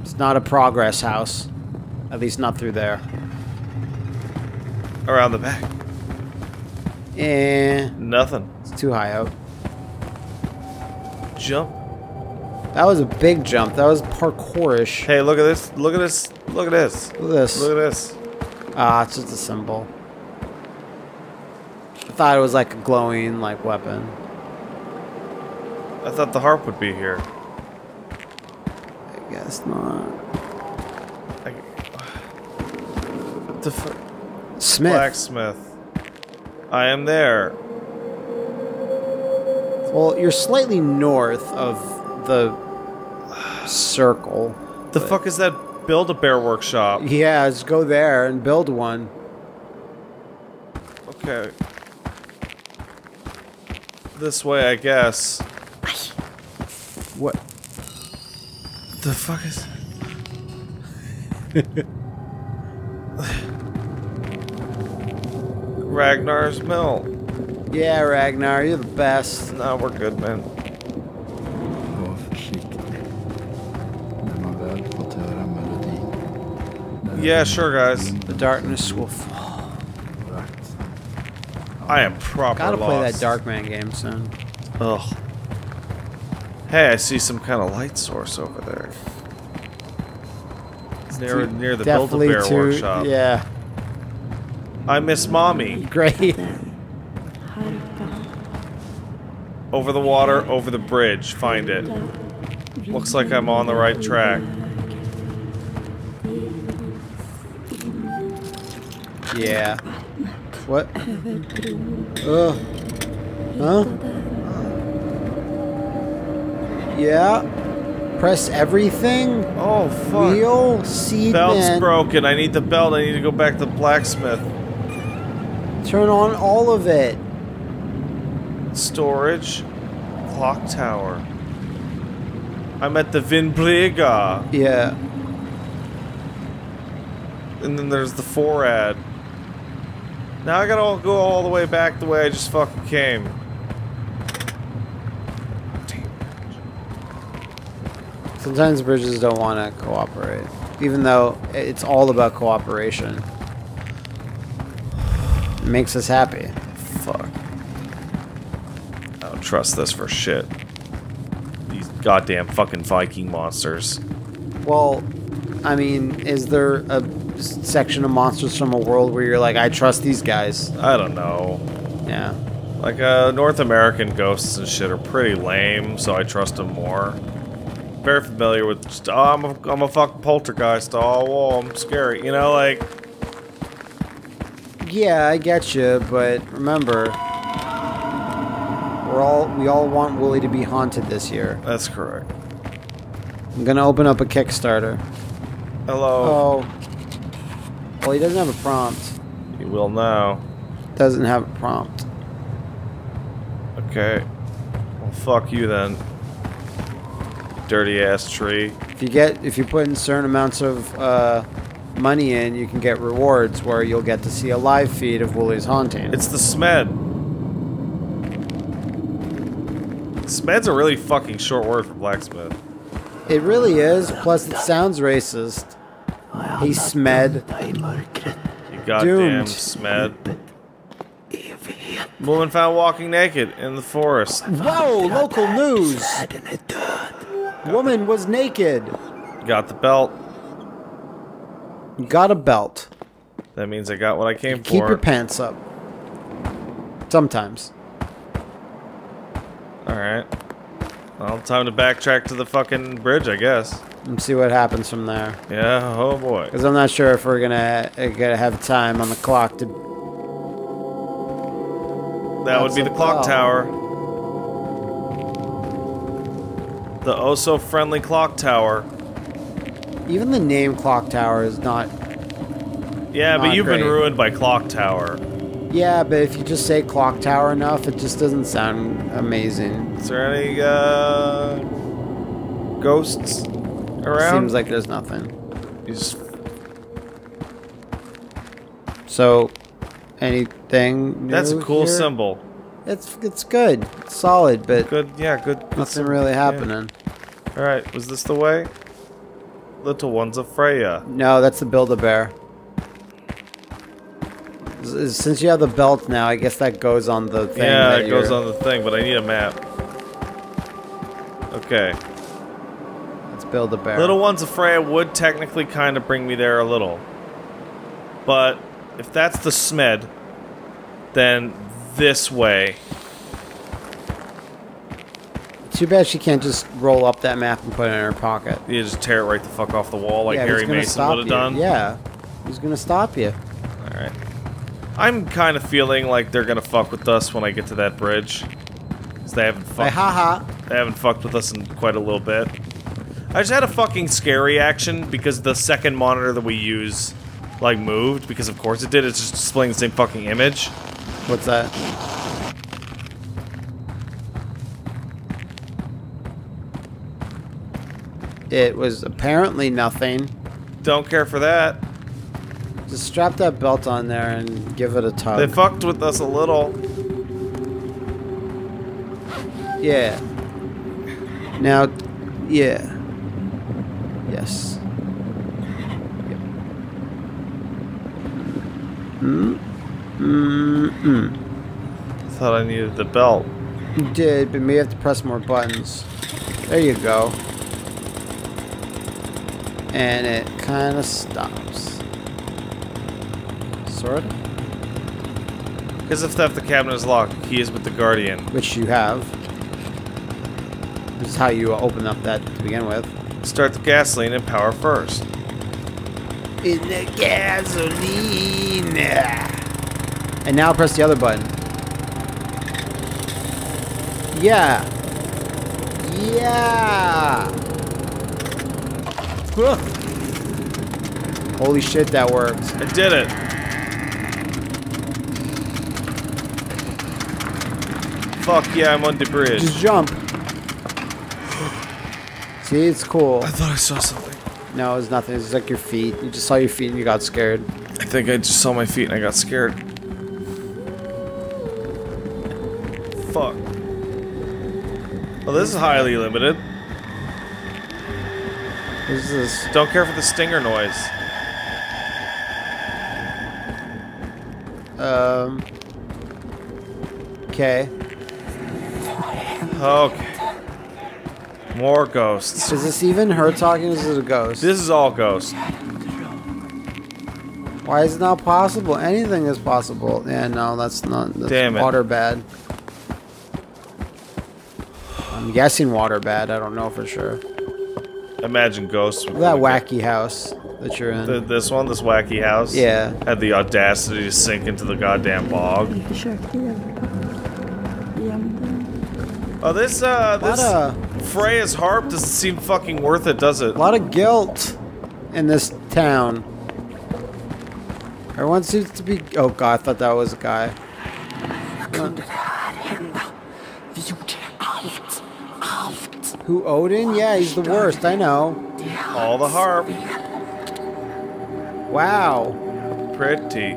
It's not a progress house. At least not through there. Around the back? Eh, Nothing. it's too high out. Jump. That was a big jump. That was parkourish. Hey, look at this. Look at this. Look at this. Look at this. Look at this. Ah, it's just a symbol. I thought it was like a glowing like weapon. I thought the harp would be here. I guess not. I, the Smith. blacksmith. I am there. Well, you're slightly north of the circle. The fuck is that Build-A-Bear workshop? Yeah, let's go there and build one. Okay. This way, I guess. What? The fuck is... Ragnar's Mill. Yeah, Ragnar, you're the best. No, we're good, man. Yeah, sure, guys. The darkness will fall. I am proper Gotta play that lost. Darkman game soon. Ugh. Hey, I see some kind of light source over there. Near, near the Definitely Build-A-Bear too. workshop. Yeah, I miss mommy. great. Over the water, over the bridge. Find it. Looks like I'm on the right track. Yeah. What? Ugh. Huh? Yeah. Press everything. Oh fuck. Wheel. Seed Belt's man. broken. I need the belt. I need to go back to blacksmith. Turn on all of it. Storage. Clock tower. I'm at the Vinbliga. Yeah. And then there's the Forad. Now I gotta all go all the way back the way I just fucking came. Sometimes bridges don't want to cooperate, even though it's all about cooperation. It makes us happy. Fuck. I don't trust this for shit. These goddamn fucking Viking monsters. Well, I mean, is there a section of monsters from a world where you're like, I trust these guys? I don't know. Yeah. Like, uh, North American ghosts and shit are pretty lame, so I trust them more. Very familiar with just, oh, I'm a, I'm a fucking poltergeist. Oh, whoa, I'm scary. You know, like, Yeah, I get you, but remember, we're all we all want Wooly to be haunted this year. that's correct. I'm gonna open up a Kickstarter. Hello. Oh. Well, he doesn't have a prompt. He will now. Doesn't have a prompt. Okay. Well, fuck you then. Dirty ass tree. If you get if you put in certain amounts of uh, money in, you can get rewards where you'll get to see a live feed of Wooly's haunting. It's the Smed. Smed's a really fucking short word for blacksmith. It really is. Plus, it sounds racist. Hey, Smed. You goddamn Doomed. Smed. Woman found walking naked in the forest. Whoa! Local news. Woman was naked. Got the belt. Got a belt. That means I got what I came Keep for. Keep your pants up. Sometimes. Alright. Well, time to backtrack to the fucking bridge, I guess. And see what happens from there. Yeah, oh boy. Because I'm not sure if we're gonna uh, gonna have time on the clock to. That would be the clock bell. tower. The oh so friendly clock tower. Even the name clock tower is not. Yeah, but you've been ruined by clock tower. Yeah, but if you just say clock tower enough, it just doesn't sound amazing. Is there any uh, ghosts around? Seems like there's nothing. Just- So, anything? New that's a cool here? symbol. It's it's good, it's solid, but Good, yeah, good. good nothing symbol. really Yeah. happening. All right, was this the way? Little ones of Freya. No, that's the Build a Bear. Since you have the belt now, I guess that goes on the thing. yeah, that it goes on the thing, but I need a map. Okay. Let's build a bear. Little Ones of Freya would technically kind of bring me there a little. But if that's the Smed, then this way. Too bad she can't just roll up that map and put it in her pocket. You just tear it right the fuck off the wall like yeah, who's Harry gonna Mason stop would have you? done. Yeah, who's gonna stop you? Alright. I'm kind of feeling like they're gonna fuck with us when I get to that bridge. Because they haven't Like, fucked haha. They haven't fucked with us in quite a little bit. I just had a fucking scary reaction because the second monitor that we use, like, moved. Because of course it did. It's just displaying the same fucking image. What's that? It was apparently nothing. Don't care for that. Just strap that belt on there and give it a tug. They fucked with us a little. Yeah. Now, yeah. Yes. Mm. Thought I needed the belt. You did, but maybe you have to press more buttons. There you go. And it kind of stops. Sort of. Because if the, the cabinet is locked, he is with the guardian. Which you have. This is how you open up that to begin with. Start the gasoline and power first. In the gasoline. And now press the other button. Yeah. Yeah. Ugh. Holy shit, that worked. I did it. Fuck yeah, I'm on the bridge. Just jump. See, it's cool. I thought I saw something. No, it's nothing. It's like your feet. You just saw your feet and you got scared. I think I just saw my feet and I got scared. Fuck. Well, this is highly limited. What is this? Don't care for the stinger noise. Um. Okay. Okay. More ghosts. Is this even her talking? Or is it a ghost? This is all ghosts. Why is it not possible? Anything is possible. Yeah, no, that's not. That's Damn it. water bad. I'm guessing water bad. I don't know for sure. Imagine ghosts. would Look that really wacky house that you're in. go- Th- this one, this wacky house. Yeah. Had the audacity to sink into the goddamn bog. Vi försöker överta igen den. Oh, this uh, What this a- Freya's harp doesn't seem fucking worth it, does it? A lot of guilt in this town. Everyone seems to be. Oh god, I thought that was a guy. Vi gjorde allt. Allt. Who Odin? Yeah, he's the worst. I know. All the harp, Wow. pretty,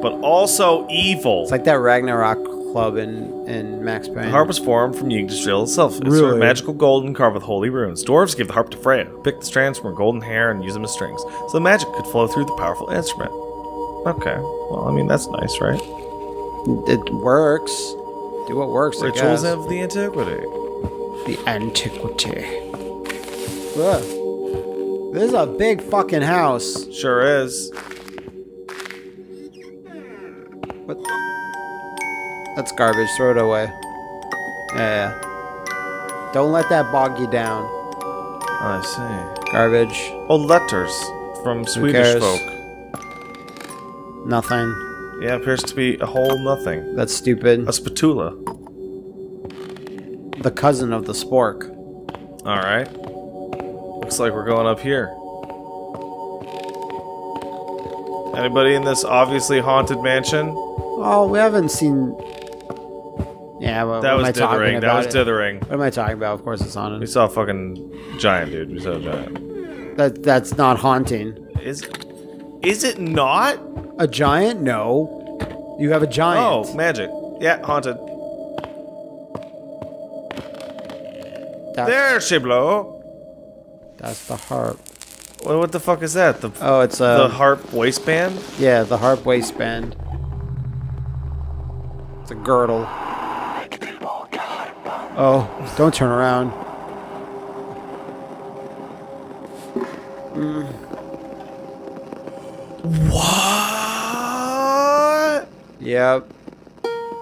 but also evil. It's like that Ragnarok club in in Max The harp was formed from Yggdrasil itself. It's sort Really? of magical golden carved with holy runes. Dwarves give the harp to Freya, pick the strands from her golden hair, and use them as strings, so the magic could flow through the powerful instrument. Okay, well, I mean that's nice, right? It works. Do what works. I Rituals of the antiquity. the antiquity. Ugh. This is a big fucking house. Sure is. What? That's garbage. Throw it away. Yeah. Don't let that bog you down. I see. Garbage. Oh, letters from Swedish folk. Nothing. Yeah, appears to be a whole nothing. That's stupid. A spatula. The cousin of the spork. All right. Looks like we're going up here. Anybody in this obviously haunted mansion? Oh, we haven't seen. Yeah, well, That what was am I talking dithering. That about? was dithering. What am I talking about? Of course, it's haunted. We saw a fucking giant, dude. We saw a giant. That that's not haunting. Is is it not? A giant? No. You have a giant. Oh, magic. Yeah, haunted. That's, There, Shiblo. That's the harp. What, what the fuck is that? The Oh, it's the um, harp waistband? yeah, the harp waistband. It's a girdle. Oh, don't turn around. What? Yep.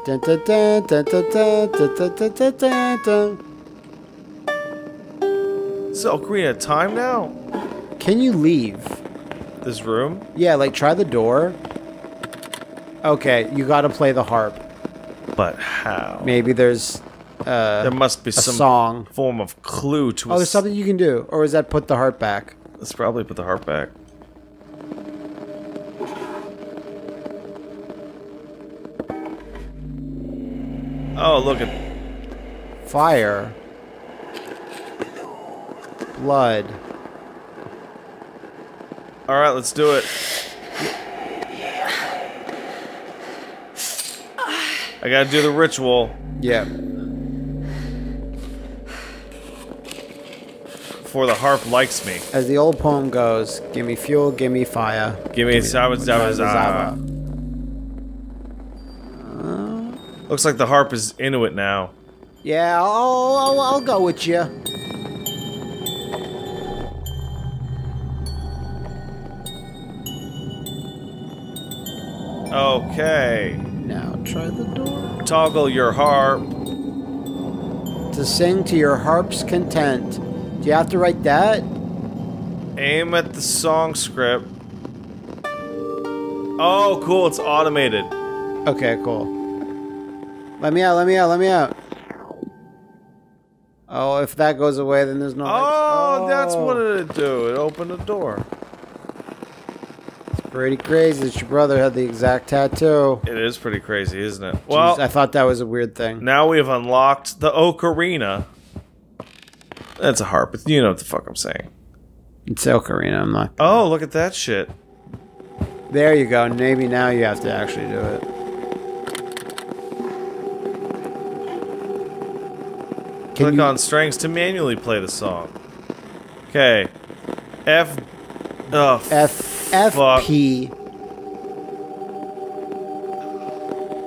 Dun, dun, dun, dun, dun, dun, dun, dun, dun, dun. So Ocarina of Time now? Can you leave? This room? Yeah, like try the door. Okay, you got to play the harp. But how? Maybe there's uh, There must be some song. form of clue to Oh, there's something you can do, or is that put the heart back? Let's probably put the heart back. Oh, look at Fire. Blood. All right, let's do it. I gotta do the ritual Yep. Before the harp likes me. As the old poem goes, give me fuel, give me fire. Give me Zaba Zaba Zaba. Zaba. Uh, Looks like the harp is into it now. Yeah, I'll, I'll, I'll go with you. Okay. Now try the door. Toggle your harp. To sing to your harp's content. Do you have to write that? Aim at the song script. Oh, cool. It's automated. Okay, cool. Let me out, let me out, let me out. Oh, if that goes away, then there's no. Oh, that's Oh. what it do. It opened the door. It's pretty crazy that your brother had the exact tattoo. It is pretty crazy, isn't it? Jeez, Well, I thought that was a weird thing. now we have unlocked the ocarina. That's a harp. It's- You know what the fuck I'm saying. It's Ocarina, I'm not. Oh, look at that shit. There you go. Maybe now you have to actually do it. Can Click you- on strings to manually play the song. Okay. F. Oh, F F Fuck. P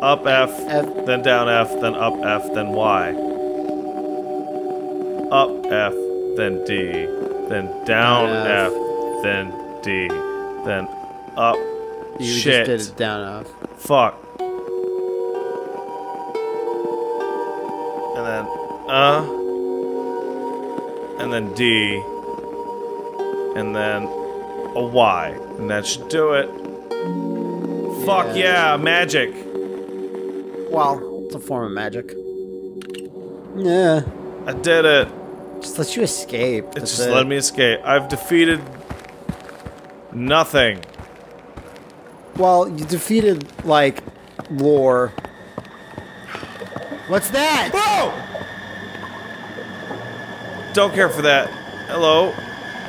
up F, F- then down F, then up F, then Y. Up F, then D, then down F, F. then D, then up. You Shit. just did it down F. Fuck. And then uh, and then D, and then a Y, and that should do it. Fuck Yeah. yeah, magic. Well, it's a form of magic. Yeah. I did it. Just let you escape. It That's just let me escape. I've defeated nothing. Well, you defeated like lore. What's that? Whoa! Don't care for that. Hello.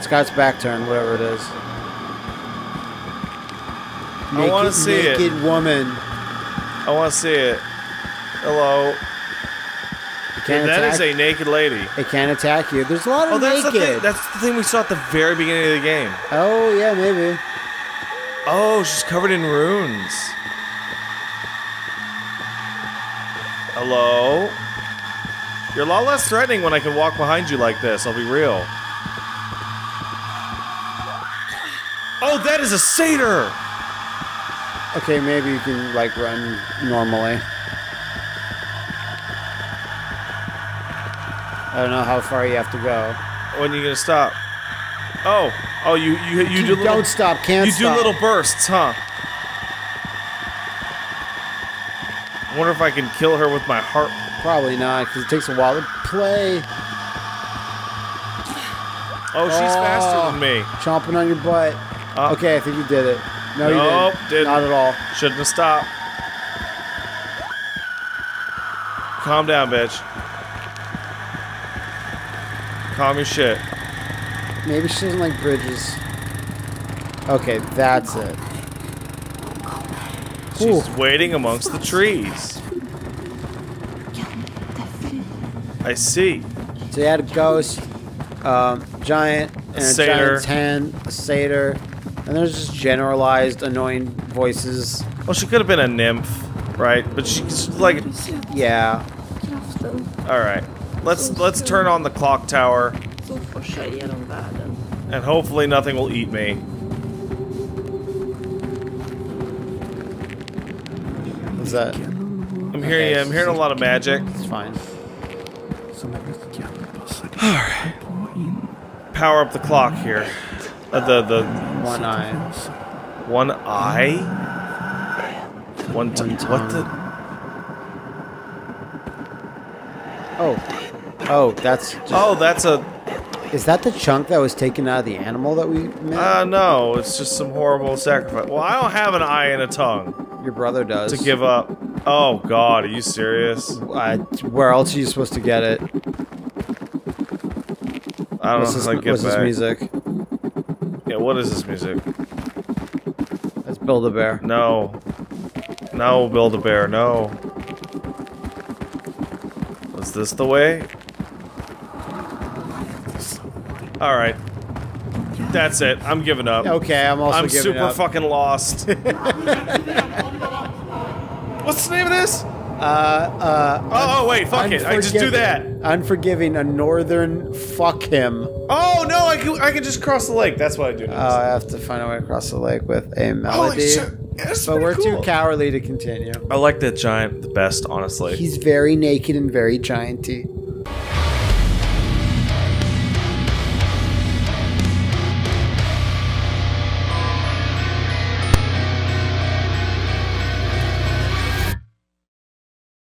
Scott's back turn, whatever it is. I wanna see it. naked woman. I want to see it. Hello. It can't That attack. is a naked lady. It can't attack you. There's a lot of Oh, that's the naked. thing. That's the thing we saw at the very beginning of the game. oh yeah, maybe. Oh, she's covered in runes. Hello. You're a lot less threatening when I can walk behind you like this. I'll be real. Oh, that is a satyr. Okay, maybe you can like run normally. I don't know how far you have to go. When are you gonna stop? Oh, oh, you you you do little, Don't stop, can't you stop. do little bursts, huh? I wonder if I can kill her with my heart. Probably not, because it takes a while to play. Oh, she's Oh. faster than me. Chomping on your butt. Uh, okay, I think you did it. No, you Nope, didn't. didn't. Not at all. Shouldn't have stopped. Calm down, bitch. Calm your shit. Maybe she doesn't like bridges. Okay, that's it. She's Ooh. waiting amongst the trees. I see. So you had a ghost, um, giant, and a satyr. giant's hand, a satyr, and there's just generalized annoying voices. Well, she could have been a nymph, right? But she's like, Yeah. All right. Let's let's turn on the clock tower, som forsar genom världen. and hopefully nothing will eat me. What's that? I'm hearing I'm hearing a lot of magic. It's fine. Som är mycket passar på in. Power up the clock here. Uh, the the One eye. one eye. One t- One what the? Oh. Oh, that's. Just, Oh, that's a. Is that the chunk that was taken out of the animal that we met? Uh, no, it's just some horrible sacrifice. Well, I don't have an eye and a tongue Your brother does. to give up. Oh God, are you serious? Uh, where else are you supposed to get it? I don't What's know this, how to get what's this back. music? Yeah, what is this music? That's Build a Bear. No, no, build a bear. No. Is this the way? All right, that's it. I'm giving up. Okay, I'm also I'm giving super up. fucking lost. What's the name of this? uh, uh, Oh, oh wait, fuck it. I just do that. Unforgiving- Unforgiving, a northern fuck him. Oh no, I can I can just cross the lake. That's what I do. Next. I have to find a way across the lake with a Holy melody. shit! Yeah, this is but we're pretty too cowardly to continue. I like that giant the best, honestly. He's very naked and very gianty.